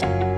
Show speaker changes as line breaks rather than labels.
Bye.